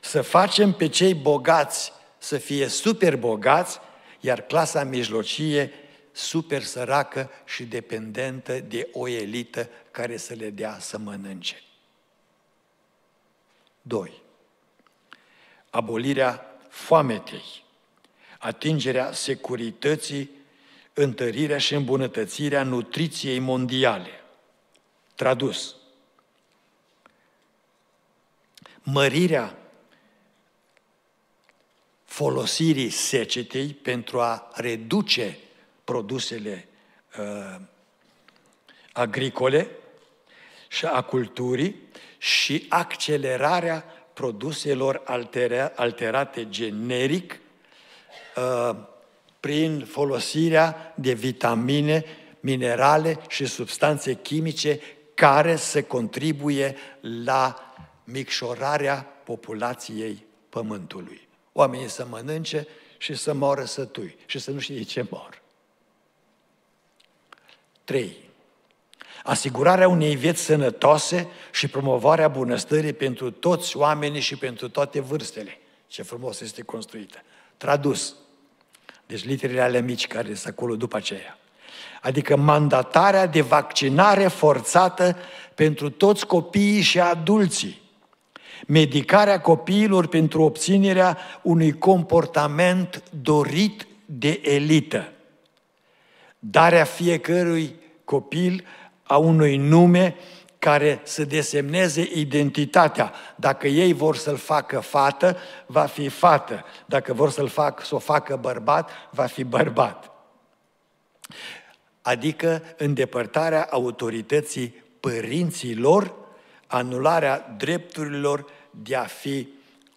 să facem pe cei bogați să fie super bogați, iar clasa mijlocie super săracă și dependentă de o elită care să le dea să mănânce. 2. Abolirea foametei, atingerea securității, întărirea și îmbunătățirea nutriției mondiale. Tradus. Mărirea folosirii secetei pentru a reduce produsele uh, agricole și a culturii și accelerarea produselor altera, alterate generic uh, prin folosirea de vitamine, minerale și substanțe chimice care să contribuie la micșorarea populației Pământului. Oamenii să mănânce și să moară sătui și să nu știe ce mor. 3. Asigurarea unei vieți sănătoase și promovarea bunăstării pentru toți oamenii și pentru toate vârstele. Ce frumos este construită. Tradus. Deci literele ale mici care sunt acolo după aceea. Adică mandatarea de vaccinare forțată pentru toți copiii și adulții. Medicarea copiilor pentru obținerea unui comportament dorit de elită darea fiecărui copil a unui nume care să desemneze identitatea. Dacă ei vor să-l facă fată, va fi fată. Dacă vor să-l fac, să o facă bărbat, va fi bărbat. Adică îndepărtarea autorității părinților, anularea drepturilor de a fi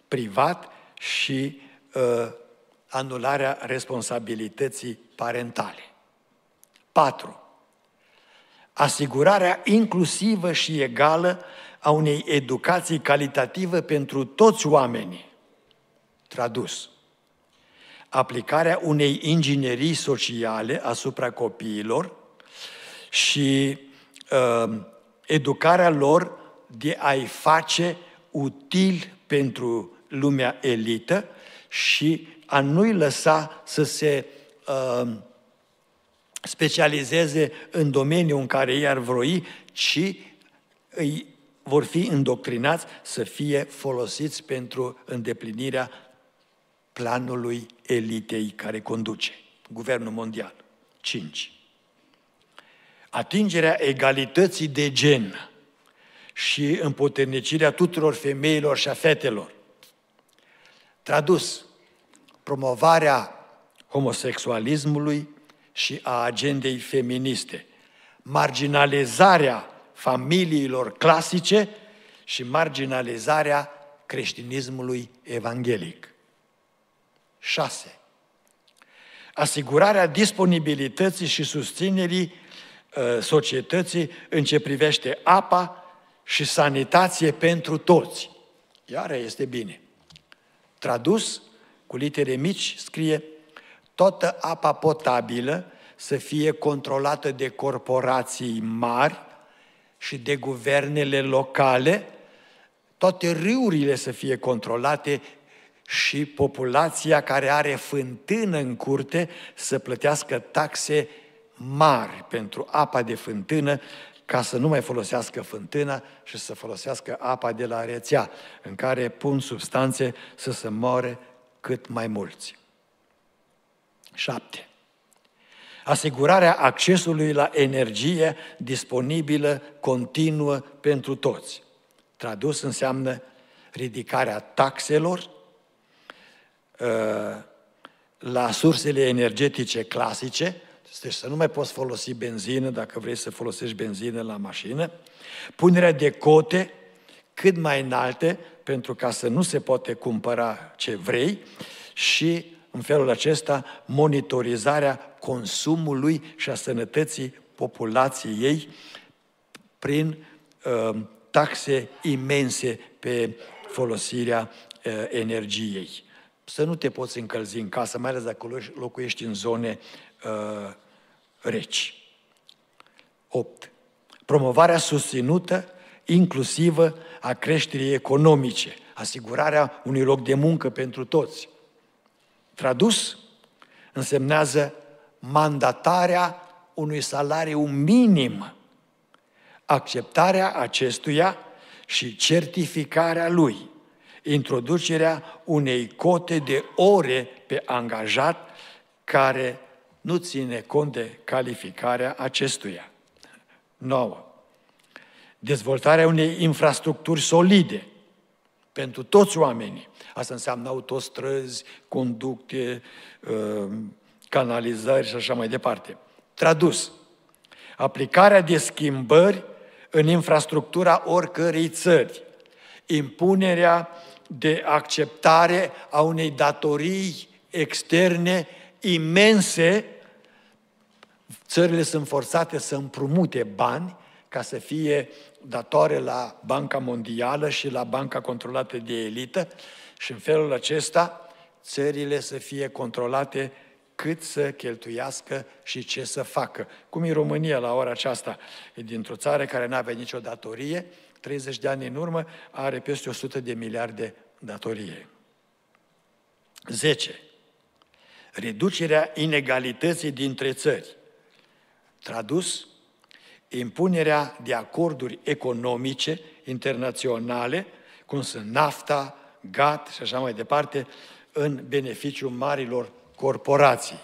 privat și uh, anularea responsabilității parentale. 4 asigurarea inclusivă și egală a unei educații calitative pentru toți oamenii. Tradus. Aplicarea unei inginerii sociale asupra copiilor și uh, educarea lor de a-i face util pentru lumea elită și a nu-i lăsa să se uh, specializeze în domeniul în care ei ar vroi, ci îi vor fi îndoctrinați să fie folosiți pentru îndeplinirea planului elitei care conduce Guvernul Mondial. 5. Atingerea egalității de gen și împuternicirea tuturor femeilor și a fetelor. Tradus, promovarea homosexualismului, și a agendei feministe, marginalizarea familiilor clasice și marginalizarea creștinismului evanghelic. 6. Asigurarea disponibilității și susținerii uh, societății în ce privește apa și sanitație pentru toți. Iară este bine. Tradus cu litere mici scrie toată apa potabilă să fie controlată de corporații mari și de guvernele locale, toate râurile să fie controlate și populația care are fântână în curte să plătească taxe mari pentru apa de fântână ca să nu mai folosească fântâna și să folosească apa de la rețea, în care pun substanțe să se moare cât mai mulți. 7. Asigurarea accesului la energie disponibilă, continuă pentru toți. Tradus înseamnă ridicarea taxelor uh, la sursele energetice clasice, deci să nu mai poți folosi benzină dacă vrei să folosești benzină la mașină, punerea de cote cât mai înalte pentru ca să nu se poate cumpăra ce vrei și în felul acesta monitorizarea consumului și a sănătății populației ei prin uh, taxe imense pe folosirea uh, energiei. Să nu te poți încălzi în casă, mai ales dacă locuiești în zone uh, reci. 8. Promovarea susținută, inclusivă, a creșterii economice, asigurarea unui loc de muncă pentru toți, Tradus, însemnează mandatarea unui salariu minim, acceptarea acestuia și certificarea lui, introducerea unei cote de ore pe angajat care nu ține cont de calificarea acestuia. 9. Dezvoltarea unei infrastructuri solide pentru toți oamenii, Asta înseamnă autostrăzi, conducte, uh, canalizări și așa mai departe. Tradus, aplicarea de schimbări în infrastructura oricărei țări, impunerea de acceptare a unei datorii externe imense, țările sunt forțate să împrumute bani ca să fie datoare la Banca Mondială și la banca controlată de elită și în felul acesta țările să fie controlate cât să cheltuiască și ce să facă. Cum e România la ora aceasta? E dintr-o țară care nu avea nicio datorie, 30 de ani în urmă are peste 100 de miliarde datorie. 10. Reducerea inegalității dintre țări. Tradus, impunerea de acorduri economice internaționale, cum sunt NAFTA, GAT și așa mai departe, în beneficiul marilor corporații.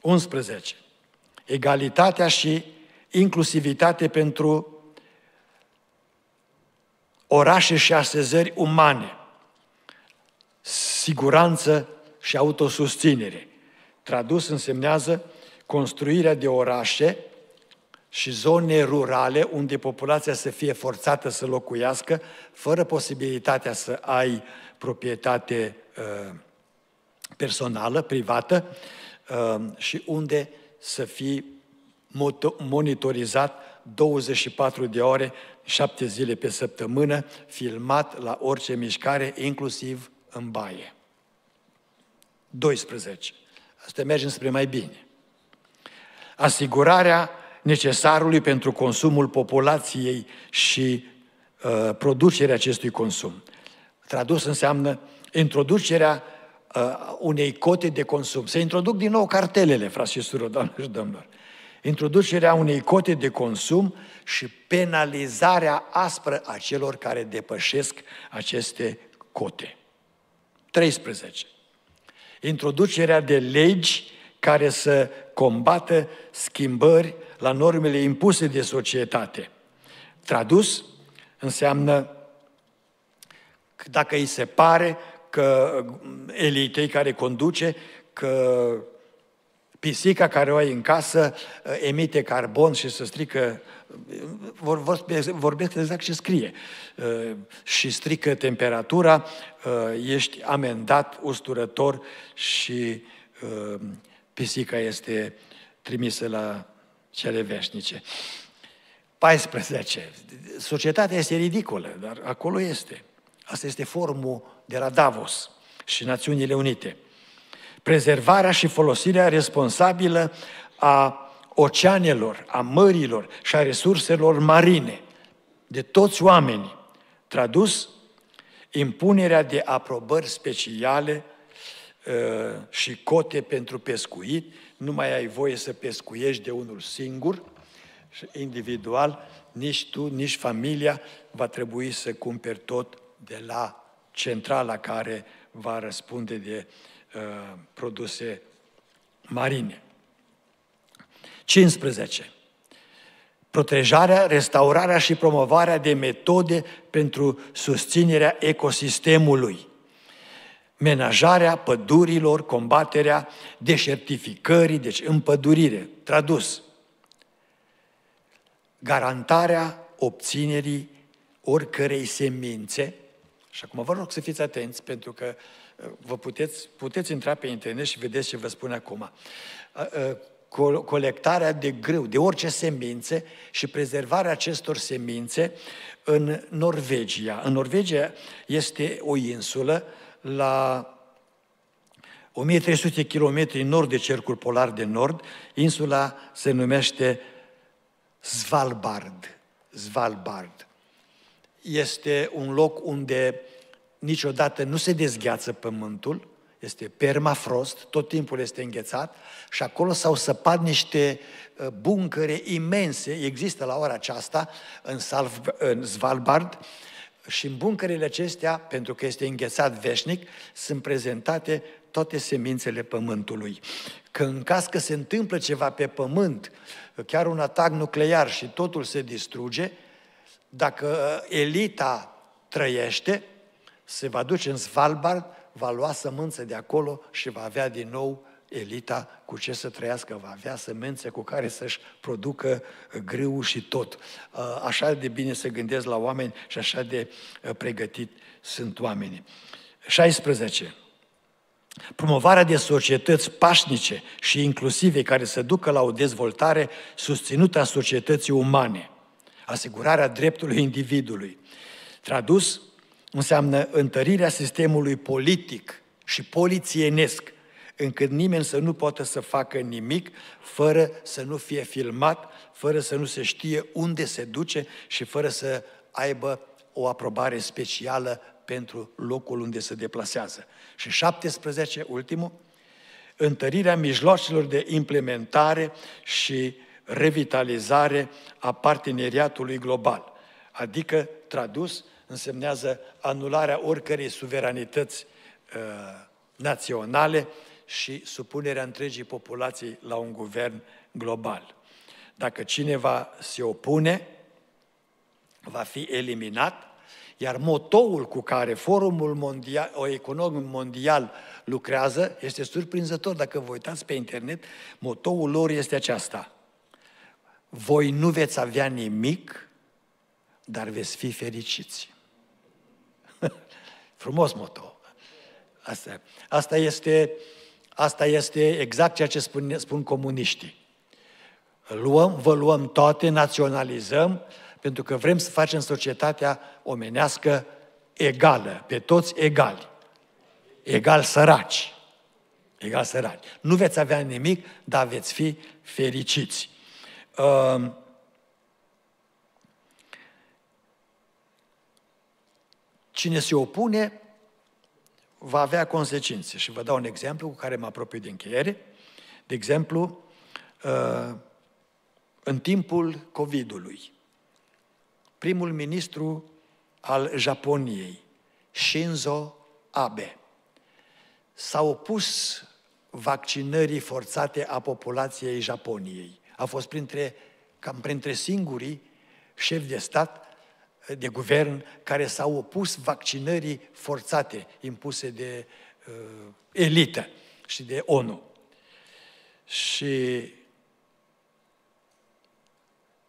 11. egalitatea și inclusivitate pentru orașe și asezări umane, siguranță și autosusținere. Tradus însemnează construirea de orașe și zone rurale unde populația să fie forțată să locuiască, fără posibilitatea să ai proprietate uh, personală, privată, uh, și unde să fii monitorizat 24 de ore, 7 zile pe săptămână, filmat la orice mișcare, inclusiv în baie. 12. Asta mergem spre mai bine. Asigurarea necesarului pentru consumul populației și uh, producerea acestui consum. Tradus înseamnă introducerea uh, unei cote de consum. Se introduc din nou cartelele, frați și sură, doamnelor și domnilor. Introducerea unei cote de consum și penalizarea aspră a celor care depășesc aceste cote. 13. Introducerea de legi care să combată schimbări la normele impuse de societate. Tradus înseamnă dacă îi se pare că elitei care conduce că pisica care o ai în casă uh, emite carbon și se strică, uh, vorbesc exact ce scrie, uh, și strică temperatura, ești amendat, usturător și pisica este trimisă la cele veșnice. 14. Societatea este ridicolă, dar acolo este. Asta este formul de la Davos și Națiunile Unite. Prezervarea și folosirea responsabilă a oceanelor, a mărilor și a resurselor marine de toți oamenii. Tradus, impunerea de aprobări speciale uh, și cote pentru pescuit, nu mai ai voie să pescuiești de unul singur, individual, nici tu, nici familia va trebui să cumperi tot de la centrala care va răspunde de uh, produse marine. 15. Protejarea, restaurarea și promovarea de metode pentru susținerea ecosistemului. Menajarea pădurilor, combaterea deșertificării, deci împădurire, tradus. Garantarea obținerii oricărei semințe și acum vă rog să fiți atenți, pentru că uh, vă puteți, puteți intra pe internet și vedeți ce vă spun acum. Uh, uh, colectarea de grâu, de orice semințe și prezervarea acestor semințe în Norvegia. În Norvegia este o insulă la 1300 km nord de cercul polar de nord. Insula se numește Svalbard. Svalbard este un loc unde niciodată nu se dezgheață pământul, este permafrost, tot timpul este înghețat și acolo s-au săpat niște uh, buncăre imense, există la ora aceasta în, Salv, în Svalbard și în buncărele acestea, pentru că este înghețat veșnic, sunt prezentate toate semințele pământului. Că în caz că se întâmplă ceva pe pământ, chiar un atac nuclear și totul se distruge, dacă uh, elita trăiește, se va duce în Svalbard, va lua sămânță de acolo și va avea din nou elita cu ce să trăiască, va avea sămânțe cu care să-și producă uh, grâu și tot. Uh, așa de bine se gândesc la oameni și așa de pregătit sunt oamenii. 16. Promovarea de societăți pașnice și inclusive care să ducă la o dezvoltare susținută a societății umane asigurarea dreptului individului. Tradus, înseamnă întărirea sistemului politic și polițienesc, încât nimeni să nu poată să facă nimic fără să nu fie filmat, fără să nu se știe unde se duce și fără să aibă o aprobare specială pentru locul unde se deplasează. Și 17, ultimul, întărirea mijloacelor de implementare și revitalizare a parteneriatului global. Adică, tradus, însemnează anularea oricărei suveranități uh, naționale și supunerea întregii populații la un guvern global. Dacă cineva se opune, va fi eliminat, iar motoul cu care Forumul Mondial, o Economic Mondial lucrează este surprinzător. Dacă vă uitați pe internet, motoul lor este aceasta. Voi nu veți avea nimic, dar veți fi fericiți. Frumos moto. Asta, asta, este, asta este exact ceea ce spun, spun comuniștii. Luăm, vă luăm toate, naționalizăm, pentru că vrem să facem societatea omenească egală, pe toți egali. Egal săraci. Egal săraci. Nu veți avea nimic, dar veți fi fericiți. Uh, Cine se opune va avea consecințe. Și vă dau un exemplu cu care mă apropii de încheiere. De exemplu, uh, în timpul COVID-ului, primul ministru al Japoniei, Shinzo Abe, s-a opus vaccinării forțate a populației Japoniei. A fost printre, cam printre singurii șefi de stat de guvern care s-au opus vaccinării forțate impuse de uh, elită și de ONU. Și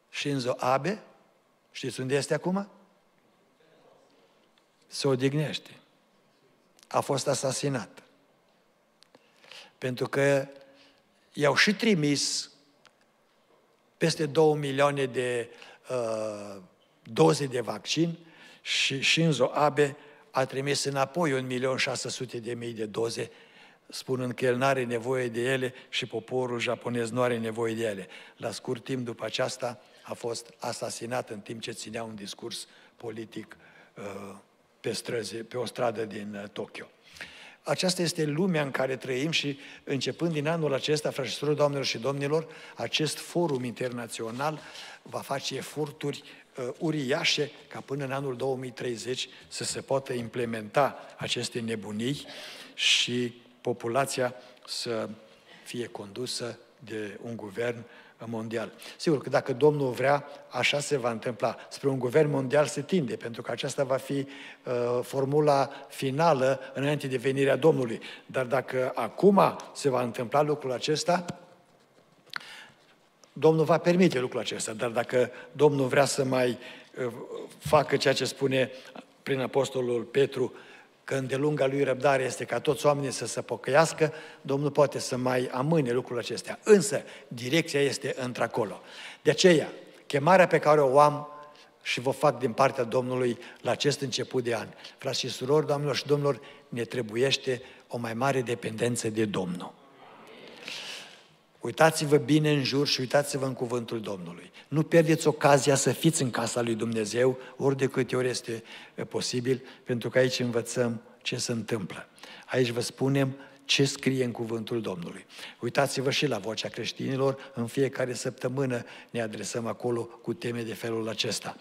Shinzo Abe, știți unde este acum? Se odihnește. A fost asasinat. Pentru că i-au și trimis peste două milioane de uh, doze de vaccin și Shinzo Abe a trimis înapoi 1.600.000 de doze, spunând că el nu are nevoie de ele și poporul japonez nu are nevoie de ele. La scurt timp după aceasta a fost asasinat în timp ce ținea un discurs politic uh, pe, străzi, pe o stradă din uh, Tokyo. Aceasta este lumea în care trăim și începând din anul acesta, frașilor, doamnelor și domnilor, acest forum internațional va face eforturi uh, uriașe ca până în anul 2030 să se poată implementa aceste nebunii și populația să fie condusă de un guvern mondial. Sigur că dacă Domnul vrea, așa se va întâmpla. Spre un guvern mondial se tinde, pentru că aceasta va fi uh, formula finală înainte de venirea Domnului. Dar dacă acum se va întâmpla lucrul acesta, Domnul va permite lucrul acesta, dar dacă Domnul vrea să mai uh, facă ceea ce spune prin Apostolul Petru, că îndelunga lui răbdare este ca toți oamenii să se pocăiască, Domnul poate să mai amâne lucrul acestea. Însă, direcția este într-acolo. De aceea, chemarea pe care o am și vă fac din partea Domnului la acest început de an. Frați și surori, doamnelor și domnilor, ne trebuiește o mai mare dependență de Domnul. Uitați-vă bine în jur și uitați-vă în cuvântul Domnului. Nu pierdeți ocazia să fiți în casa lui Dumnezeu ori de câte ori este posibil, pentru că aici învățăm ce se întâmplă. Aici vă spunem ce scrie în cuvântul Domnului. Uitați-vă și la vocea creștinilor, în fiecare săptămână ne adresăm acolo cu teme de felul acesta.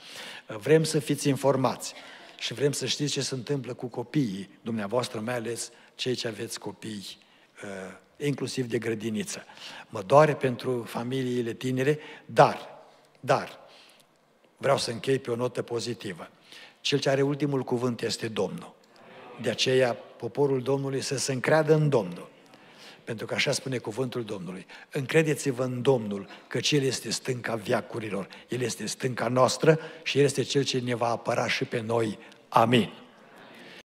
Vrem să fiți informați și vrem să știți ce se întâmplă cu copiii dumneavoastră, mai ales cei ce aveți copii inclusiv de grădiniță. Mă doare pentru familiile tinere, dar, dar, vreau să închei pe o notă pozitivă. Cel ce are ultimul cuvânt este Domnul. De aceea, poporul Domnului să se încreadă în Domnul. Pentru că așa spune cuvântul Domnului. Încredeți-vă în Domnul, că El este stânca viacurilor. El este stânca noastră și El este Cel ce ne va apăra și pe noi. Amin.